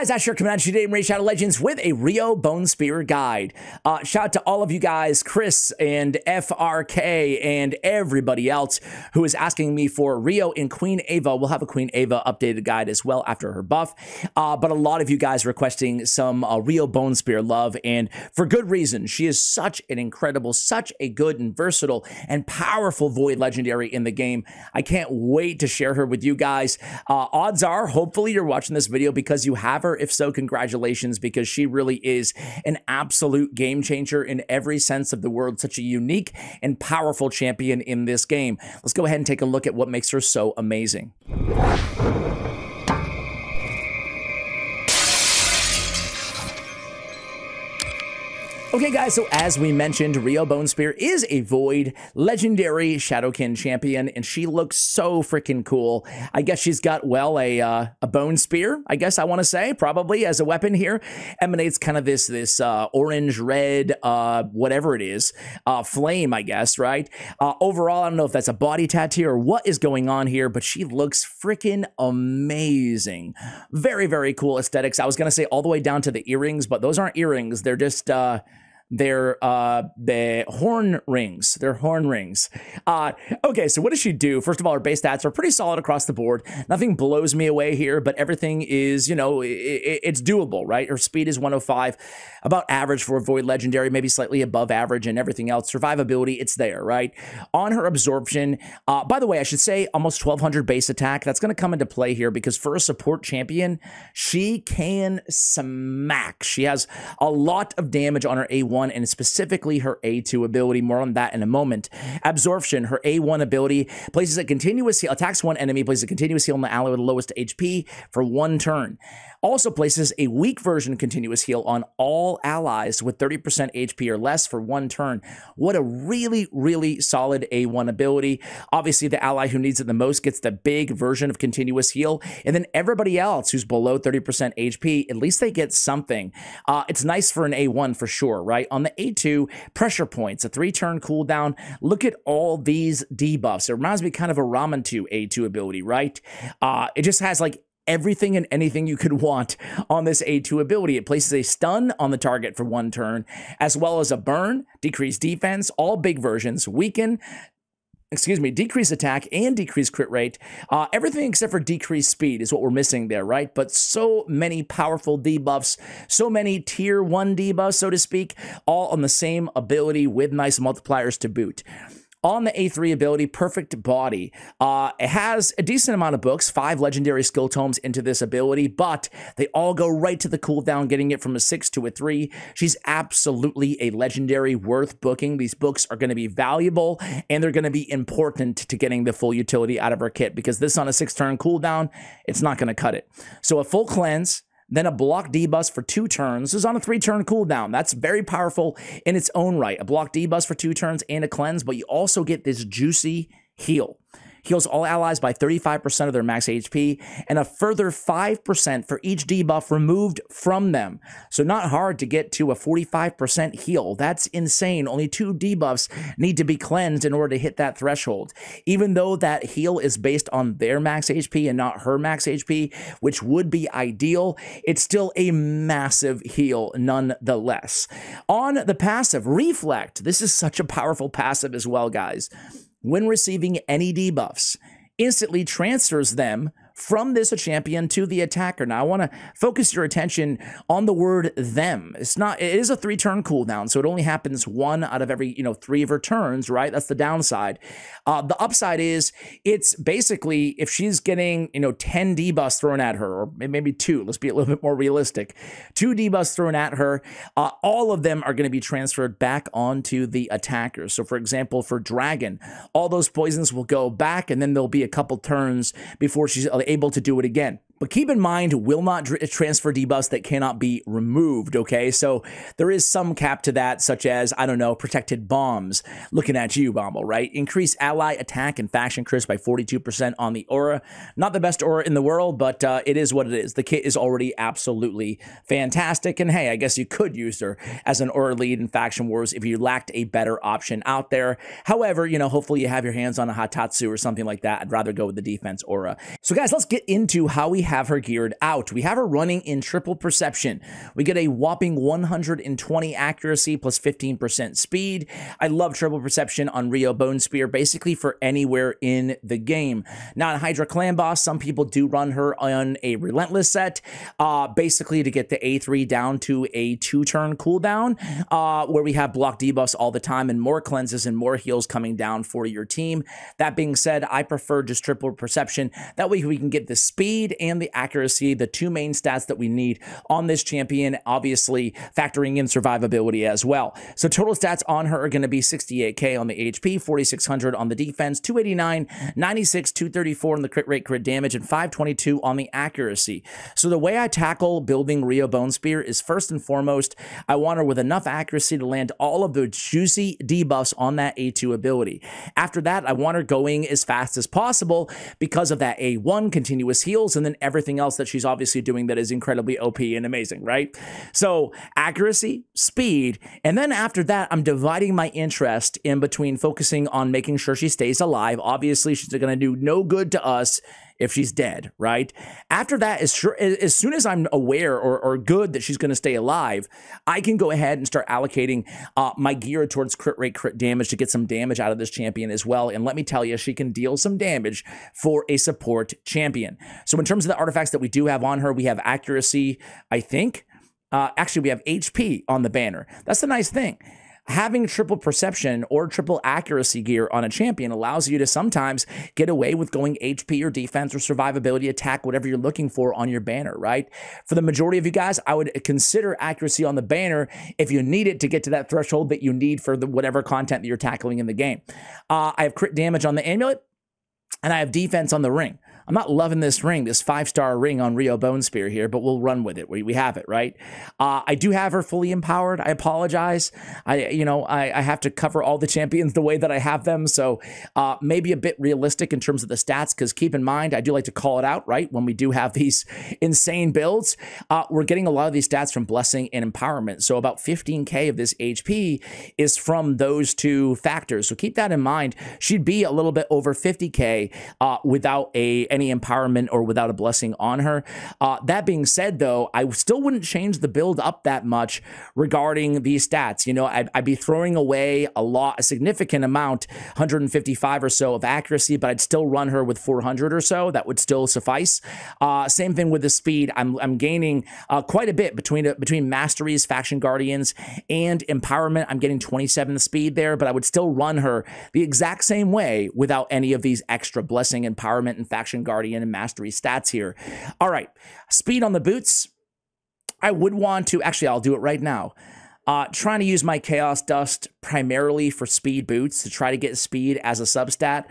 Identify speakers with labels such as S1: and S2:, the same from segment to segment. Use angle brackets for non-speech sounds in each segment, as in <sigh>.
S1: guys, Asher coming at you today, RAID Shadow Legends, with a Riho Bonespear guide. Uh, shout out to all of you guys, Chris and FRK and everybody else who is asking me for Riho and Queen Ava. We'll have a Queen Ava updated guide as well after her buff. Uh, but a lot of you guys requesting some uh, Riho Bonespear love, and for good reason. She is such an incredible, such a good and versatile and powerful Void Legendary in the game. I can't wait to share her with you guys. Uh, odds are, hopefully, you're watching this video because you have If so, congratulations, because she really is an absolute game changer in every sense of the word. Such a unique and powerful champion in this game. Let's go ahead and take a look at what makes her so amazing. Okay, guys, so as we mentioned, Riho Bonespear is a Void legendary Shadowkin champion, and she looks so freaking cool. I guess she's got, well, a uh, a Bone Spear, I guess I want to say, probably as a weapon here. Emanates kind of this, this uh, orange, red, uh, whatever it is, uh, flame, I guess, right? Uh, overall, I don't know if that's a body tattoo or what is going on here, but she looks freaking amazing. Very, very cool aesthetics. I was going to say all the way down to the earrings, but those aren't earrings. They're just... Uh, their uh the horn rings their horn rings. Uh okay so what does she do? First of all her base stats are pretty solid across the board. Nothing blows me away here but everything is you know it, it's doable right? Her speed is 105 about average for a void legendary maybe slightly above average and everything else. Survivability it's there right? On her absorption uh by the way i should say almost 1200 base attack. That's going to come into play here because for a support champion she can smack. She has a lot of damage on her a1 1 and specifically her A2 ability. More on that in a moment. Absorption, her A1 ability, places a continuous heal, attacks one enemy, places a continuous heal on the ally with the lowest HP for one turn. Also places a weak version continuous heal on all allies with 30% HP or less for one turn. What a really, really solid A1 ability. Obviously, the ally who needs it the most gets the big version of continuous heal. And then everybody else who's below 30% HP, at least they get something. Uh, it's nice for an A1 for sure, right? On the A2, pressure points, a three turn cooldown. Look at all these debuffs. It reminds me kind of a Ramantu A2 ability, right? Uh, it just has like everything and anything you could <laughs> want on this A2 ability. It places a stun on the target for one turn, as well as a burn, decreased defense, all big versions, weaken, excuse me, decrease attack and decrease crit rate. Uh, everything except for decreased speed is what we're missing there, right? But so many powerful debuffs, so many tier one debuffs, so to speak, all on the same ability with nice multipliers to boot on the A3 ability, Perfect Body. Uh, it has a decent amount of books, five legendary skill tomes into this ability, but they all go right to the cooldown, getting it from a six to a three. She's absolutely a legendary worth booking. These books are going to be valuable and they're going to be important to getting the full utility out of her kit because this on a six turn cooldown, it's not going to cut it. So a full cleanse, then a block debuff for two turns. Is on a three turn cooldown. That's very powerful in its own right. A block debuff for two turns and a cleanse, but you also get this juicy heal heals all allies by 35% of their max HP, and a further 5% for each debuff removed from them. So, not hard to get to a 45% heal. That's insane. Only two debuffs need to be cleansed in order to hit that threshold. Even though that heal is based on their max HP and not her max HP, which would be ideal, it's still a massive heal nonetheless. On the passive, Reflect. This is such a powerful passive as well, guys when receiving any debuffs, instantly transfers them from this a champion to the attacker. Now, I want to focus your attention on the word them. It's not, it is a three turn cooldown, so it only happens one out of every, you know, three of her turns, right? That's the downside. Uh, the upside is it's basically if she's getting, you know, 10 debuffs thrown at her, or maybe two, let's be a little bit more realistic, two debuffs thrown at her, uh, all of them are going to be transferred back onto the attacker. So, for example, for Dragon, all those poisons will go back, and then there'll be a couple turns before she's able to do it again. But keep in mind, will not transfer debuffs that cannot be removed, okay? So there is some cap to that, such as, I don't know, protected bombs. Looking at you, Bommal, right? Increase ally attack and faction crit by 42% on the aura. Not the best aura in the world, but uh, it is what it is. The kit is already absolutely fantastic. And hey, I guess you could use her as an aura lead in Faction Wars if you lacked a better option out there. However, you know, hopefully you have your hands on a Hatatsu or something like that. I'd rather go with the defense aura. So guys, let's get into how we have her geared out? We have her running in triple perception. We get a whopping 120 accuracy plus 15% speed. I love triple perception on Riho Bonespear, basically for anywhere in the game. Now, in Hydra Clan Boss, some people do run her on a Relentless set, uh, basically to get the A3 down to a two turn cooldown, uh, where we have block debuffs all the time and more cleanses and more heals coming down for your team. That being said, I prefer just triple perception. That way we can get the speed and the accuracy, the two main stats that we need on this champion, obviously factoring in survivability as well. So total stats on her are going to be 68k on the HP, 4600 on the defense, 289, 96, 234 on the crit rate, crit damage, and 522 on the accuracy. So the way I tackle building Riho Bonespear is first and foremost, I want her with enough accuracy to land all of the juicy debuffs on that A2 ability. After that, I want her going as fast as possible because of that A1 continuous heals and then everything else that she's obviously doing that is incredibly OP and amazing, right? So accuracy, speed, and then after that, I'm dividing my interest in between focusing on making sure she stays alive. Obviously, she's going to do no good to us if she's dead, right? After that, as, sure, as soon as I'm aware or, or good that she's going to stay alive, I can go ahead and start allocating uh, my gear towards crit rate, crit damage to get some damage out of this champion as well. And let me tell you, she can deal some damage for a support champion. So in terms of the artifacts that we do have on her, we have accuracy, I think. Uh, actually, we have HP on the banner. That's the nice thing having triple perception or triple accuracy gear on a champion allows you to sometimes get away with going HP or defense or survivability attack, whatever you're looking for on your banner, right? For the majority of you guys, I would consider accuracy on the banner if you need it to get to that threshold that you need for the whatever content that you're tackling in the game. Uh, I have crit damage on the amulet and I have defense on the ring. I'm not loving this ring, this five star ring on Riho Bonespear here, but we'll run with it. We, we have it, right? Uh, I do have her fully empowered. I apologize. I, you know, I, I have to cover all the champions the way that I have them. So uh, maybe a bit realistic in terms of the stats, because keep in mind, I do like to call it out, right? When we do have these <laughs> insane builds, uh, we're getting a lot of these stats from Blessing and Empowerment. So about 15K of this HP is from those two factors. So keep that in mind. She'd be a little bit over 50K uh, without a any empowerment or without a blessing on her. Uh, that being said, though, I still wouldn't change the build up that much regarding these stats. You know, I'd, I'd be throwing away a lot, a significant amount, 155 or so of accuracy, but I'd still run her with 400 or so. That would still suffice. Uh, same thing with the speed. I'm, I'm gaining uh, quite a bit between between masteries, faction guardians, and empowerment. I'm getting 27 speed there, but I would still run her the exact same way without any of these extra blessing, empowerment, and faction Guardian and Mastery stats here. All right, speed on the boots. I would want to, actually, I'll do it right now. Uh, trying to use my Chaos Dust primarily for speed boots to try to get speed as a substat.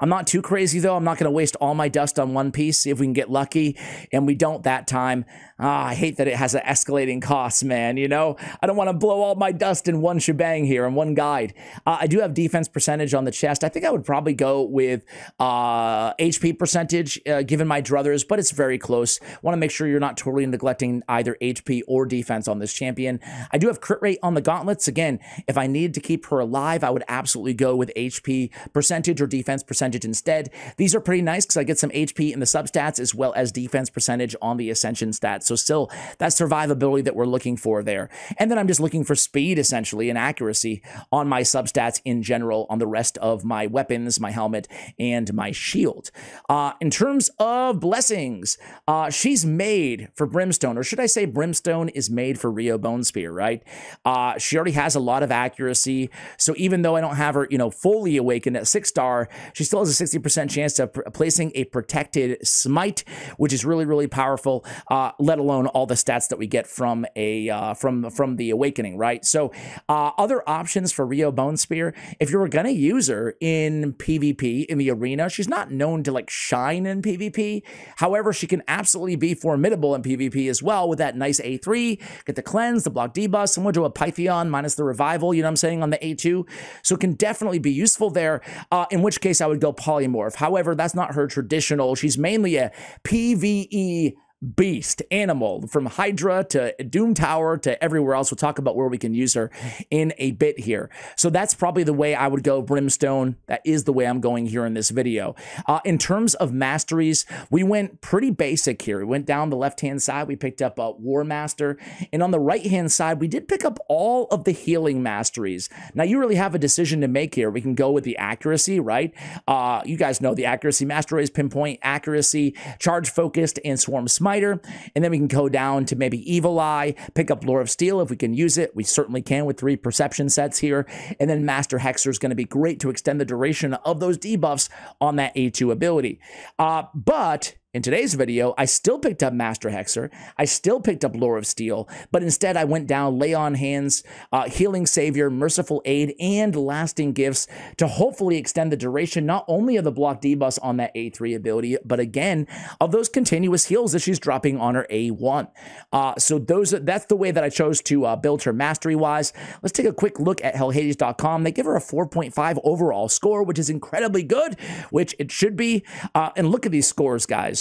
S1: I'm not too crazy though. I'm not going to waste all my dust on one piece. If we can get lucky, and we don't that time. Ah, I hate that it has an escalating cost, man. You know, I don't want to blow all my dust in one shebang here in one guide. Uh, I do have defense percentage on the chest. I think I would probably go with uh, HP percentage uh, given my druthers, but it's very close. Want to make sure you're not totally neglecting either HP or defense on this champion. I do have crit rate on the gauntlets. Again, if I needed to keep her alive, I would absolutely go with HP percentage or defense percentage instead. These are pretty nice because I get some HP in the substats as well as defense percentage on the ascension stats. So still that survivability that we're looking for there. And then I'm just looking for speed essentially and accuracy on my substats in general on the rest of my weapons, my helmet, and my shield. Uh, in terms of blessings, uh, she's made for Brimstone, or should I say Brimstone is made for Riho Bonespear, right? Uh, she already has a lot of accuracy. So even though I don't have her, you know, fully awakened at six star, she still has a 60% chance of placing a protected smite, which is really, really powerful, uh, let let alone all the stats that we get from a uh, from from the awakening, right? So uh, other options for Riho Bonespear, if you were gonna use her in PvP in the arena, she's not known to like shine in PvP. However, she can absolutely be formidable in PvP as well with that nice A3, get the cleanse, the block debuff, similar to do a Pythion minus the revival, you know what I'm saying, on the A2. So it can definitely be useful there, uh, in which case I would go polymorph. However, that's not her traditional. She's mainly a PvE beast, animal, from Hydra to Doom Tower to everywhere else. We'll talk about where we can use her in a bit here. So that's probably the way I would go, Brimstone. That is the way I'm going here in this video. Uh, in terms of masteries, we went pretty basic here. We went down the left-hand side. We picked up a War Master. And on the right-hand side, we did pick up all of the healing masteries. Now, you really have a decision to make here. We can go with the accuracy, right? Uh, you guys know the accuracy. Master is pinpoint, accuracy, charge focused, and swarm smite. Smiter, and then we can go down to maybe Evil Eye, pick up Lore of Steel if we can use it. We certainly can with three perception sets here. And then Master Hexer is going to be great to extend the duration of those debuffs on that A2 ability. Uh, but in today's video, I still picked up Master Hexer. I still picked up Lore of Steel, but instead I went down Lay on Hands, uh, Healing Savior, Merciful Aid, and Lasting Gifts to hopefully extend the duration not only of the block debuffs on that A3 ability, but again, of those continuous heals that she's dropping on her A1. Uh, so those that's the way that I chose to uh, build her mastery-wise. Let's take a quick look at hellhades.com. They give her a 4.5 overall score, which is incredibly good, which it should be. Uh, and look at these scores, guys.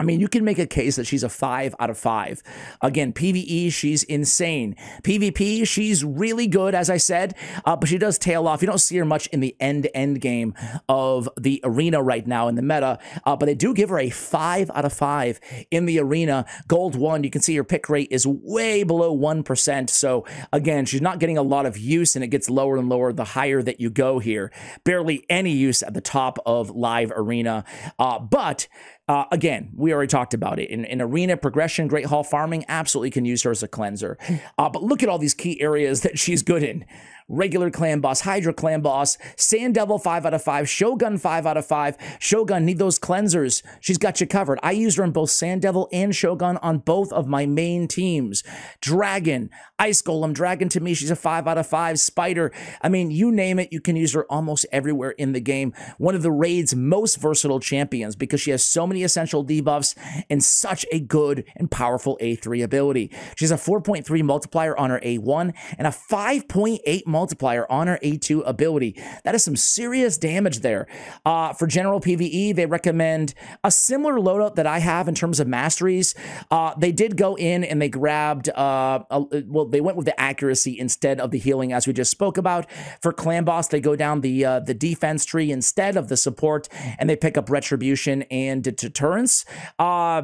S1: I mean, you can make a case that she's a five out of five. Again, PVE, she's insane. PvP, she's really good, as I said, uh, but she does tail off. You don't see her much in the end end game of the arena right now in the meta, uh, but they do give her a five out of five in the arena. Gold one, you can see her pick rate is way below 1%. So, again, she's not getting a lot of use, and it gets lower and lower the higher that you go here. Barely any use at the top of live arena. Uh, but uh, again, we already talked about it. In, in arena progression, Great Hall farming absolutely can use her as a cleanser. Uh, but look at all these key areas that she's good in regular clan boss, Hydra clan boss, Sand Devil 5 out of 5, Shogun 5 out of 5. Shogun, need those cleansers. She's got you covered. I used her in both Sand Devil and Shogun on both of my main teams. Dragon, Ice Golem, Dragon to me, she's a 5 out of 5. Spider, I mean, you name it, you can use her almost everywhere in the game. One of the raid's most versatile champions because she has so many essential debuffs and such a good and powerful A3 ability. She's a 4.3 multiplier on her A1 and a 5.8 multiplier on her A2 ability. That is some serious damage there. Uh, for general PvE, they recommend a similar loadout that I have in terms of masteries. Uh, they did go in and they grabbed, uh, a, well, they went with the accuracy instead of the healing, as we just spoke about. For Clan Boss, they go down the uh, the defense tree instead of the support, and they pick up Retribution and Deterrence. Uh,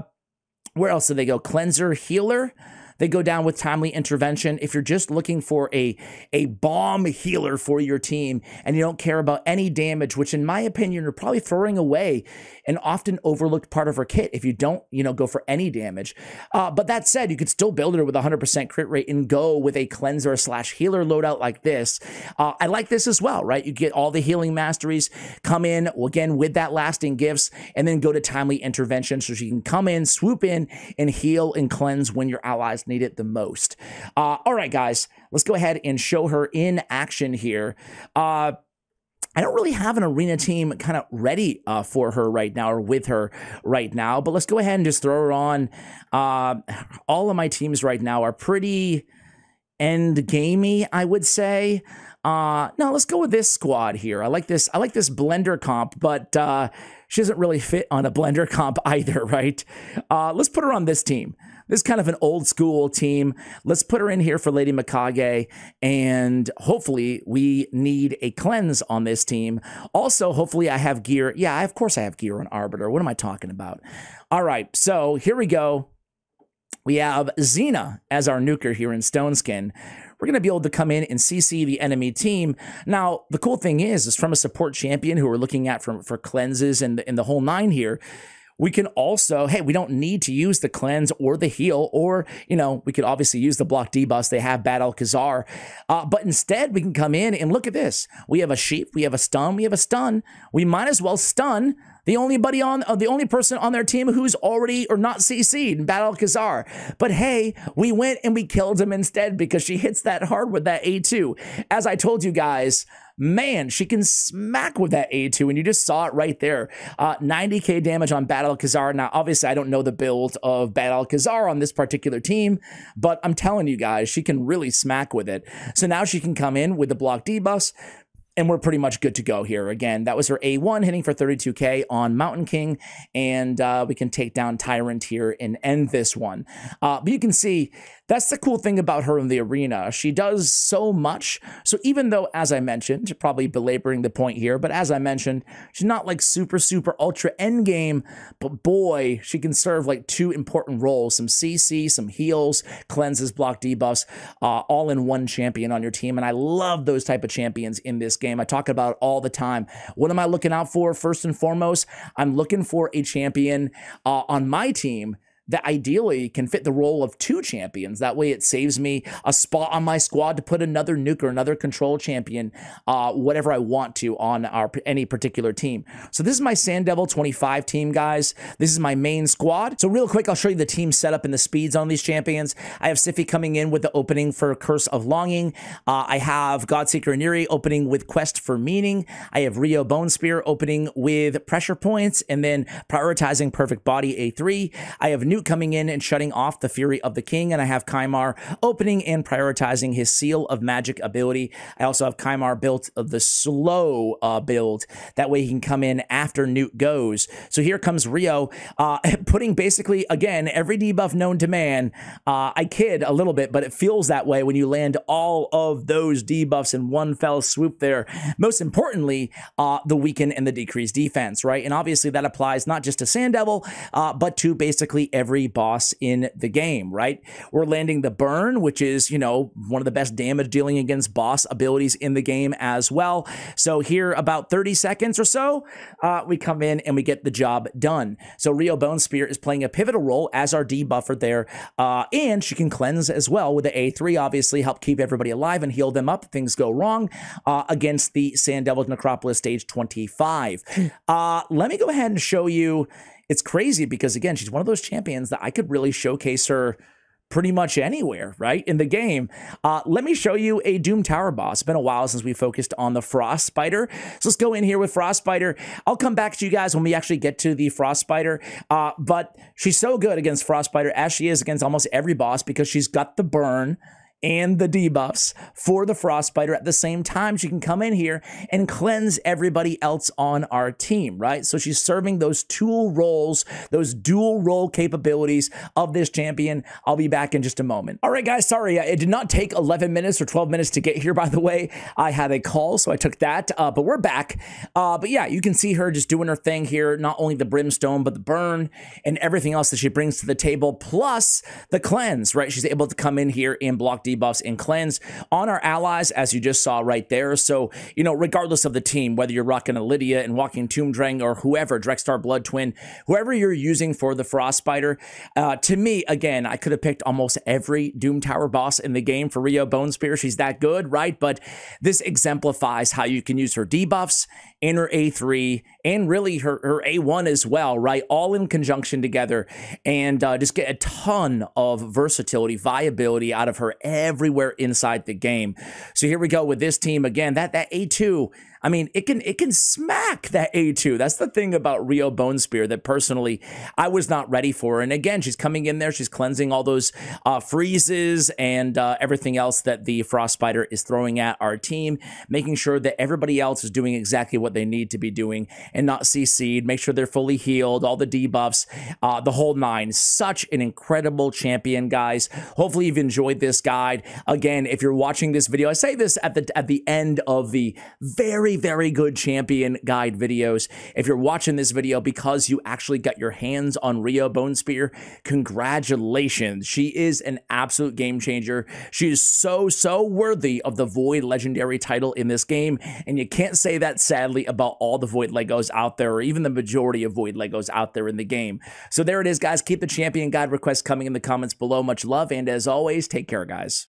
S1: where else do they go? Cleanser, Healer. They go down with timely intervention. If you're just looking for a, a bomb healer for your team and you don't care about any damage, which in my opinion, you're probably throwing away an often overlooked part of her kit if you don't, you know, go for any damage. Uh, but that said, you could still build her with 100% crit rate and go with a cleanser slash healer loadout like this. Uh, I like this as well, right? You get all the healing masteries, come in again with that lasting gifts, and then go to timely intervention so she can come in, swoop in, and heal and cleanse when your allies need it the most. Uh, all right, guys, let's go ahead and show her in action here. Uh, I don't really have an arena team kind of ready uh, for her right now or with her right now, but let's go ahead and just throw her on. Uh, all of my teams right now are pretty end gamey, I would say. Uh, now let's go with this squad here. I like this. I like this blender comp, but uh, she doesn't really fit on a blender comp <laughs> either, right? Uh, let's put her on this team. This is kind of an old school team. Let's put her in here for Lady Mikage, and hopefully we need a cleanse on this team. Also, hopefully I have gear. Yeah, of course I have gear on Arbiter. What am I talking about? All right, so here we go. We have Xena as our nuker here in Stoneskin we're going to be able to come in and CC the enemy team. Now, the cool thing is, is from a support champion who we're looking at from, for cleanses and, and the whole nine here, we can also, hey, we don't need to use the cleanse or the heal, or, you know, we could obviously use the block debuffs. They have Bad-el-Kazar. Uh, but instead, we can come in and look at this. We have a sheep, we have a stun, we have a stun. We might as well stun the only buddy on uh, the only person on their team who's already or not CC'd, Bad-el-Kazar. But hey, we went and we killed him instead because she hits that hard with that A2. As I told you guys, man, she can smack with that A2, and you just saw it right there. Uh, 90k damage on Bad-el-Kazar. Now, obviously, I don't know the build of Bad-el-Kazar on this particular team, but I'm telling you guys, she can really smack with it. So now she can come in with the block debuffs, and we're pretty much good to go here. Again, that was her A1 hitting for 32k on Mountain King, and uh, we can take down Tyrant here and end this one. Uh, but you can see that's the cool thing about her in the arena. She does so much. So even though, as I mentioned, probably belaboring the point here, but as I mentioned, she's not like super, super ultra end game, but boy, she can serve like two important roles, some CC, some heals, cleanses, block debuffs, uh, all in one champion on your team. And I love those type of champions in this game. I talk about all the time. What am I looking out for? First and foremost, I'm looking for a champion uh, on my team that ideally can fit the role of two champions. That way, it saves me a spot on my squad to put another nuke or another control champion, uh, whatever I want to on our any particular team. So this is my Sand Devil 25 team, guys. This is my main squad. So real quick, I'll show you the team setup and the speeds on these champions. I have Siphi coming in with the opening for Curse of Longing. Uh, I have Godseeker Neri opening with Quest for Meaning. I have Riho Bonespear opening with Pressure Points and then prioritizing Perfect Body A3. I have New coming in and shutting off the Fury of the King, and I have Kaimar opening and prioritizing his Seal of Magic ability. I also have Kaimar built of the slow uh, build. That way he can come in after Newt goes. So here comes Riho, uh, <laughs> putting basically, again, every debuff known to man. Uh, I kid a little bit, but it feels that way when you land all of those debuffs in one fell swoop there. Most importantly, uh, the weaken and the decreased defense, right? And obviously that applies not just to Sand Devil, uh, but to basically every every boss in the game, right? We're landing the burn, which is, you know, one of the best damage dealing against boss abilities in the game as well. So here, about 30 seconds or so, uh, we come in and we get the job done. So Riho Bonespear is playing a pivotal role as our debuffer there, uh, and she can cleanse as well with the A3, obviously help keep everybody alive and heal them up if things go wrong uh, against the Sand Devils Necropolis stage 25. Uh, let me go ahead and show you it's crazy because again, she's one of those champions that I could really showcase her pretty much anywhere, right, in the game. Uh, let me show you a Doom Tower boss. It's been a while since we focused on the Frost Spider. So let's go in here with Frost Spider. I'll come back to you guys when we actually get to the Frost Spider. Uh, but she's so good against Frost Spider as she is against almost every boss because she's got the burn and the debuffs for the Frost Spider at the same time. She can come in here and cleanse everybody else on our team, right? So she's serving those dual roles, those dual role capabilities of this champion. I'll be back in just a moment. All right, guys, sorry, it did not take 11 minutes or 12 minutes to get here, by the way. I had a call, so I took that, uh, but we're back. Uh, but yeah, you can see her just doing her thing here, not only the brimstone, but the burn and everything else that she brings to the table, plus the cleanse, right? She's able to come in here and block debuffs and cleanse on our allies, as you just saw right there. So, you know, regardless of the team, whether you're rocking a Lydia and walking Tomb or whoever, Drexthar Bloodtwin, whoever you're using for the Frost Spider, uh, to me, again, I could have picked almost every Doom Tower boss in the game for Riho Bonespear. She's that good, right? But this exemplifies how you can use her debuffs and her A3 and really her, her A1 as well, right? All in conjunction together and uh, just get a ton of versatility, viability out of her everywhere inside the game. So here we go with this team again. That that A2 I mean, it can it can smack that A2. That's the thing about Riho Bonespear that personally I was not ready for. And again, she's coming in there, she's cleansing all those uh, freezes and uh, everything else that the Frost Spider is throwing at our team, making sure that everybody else is doing exactly what they need to be doing and not CC'd. Make sure they're fully healed, all the debuffs, uh, the whole nine. Such an incredible champion, guys. Hopefully you've enjoyed this guide. Again, if you're watching this video, I say this at the at the end of the very very, very good champion guide videos. If you're watching this video because you actually got your hands on Riho Bonespear, congratulations. She is an absolute game changer. She is so, so worthy of the Void Legendary title in this game. And you can't say that sadly about all the Void Legos out there, or even the majority of Void Legos out there in the game. So there it is, guys. Keep the champion guide requests coming in the comments below. Much love. And as always, take care, guys.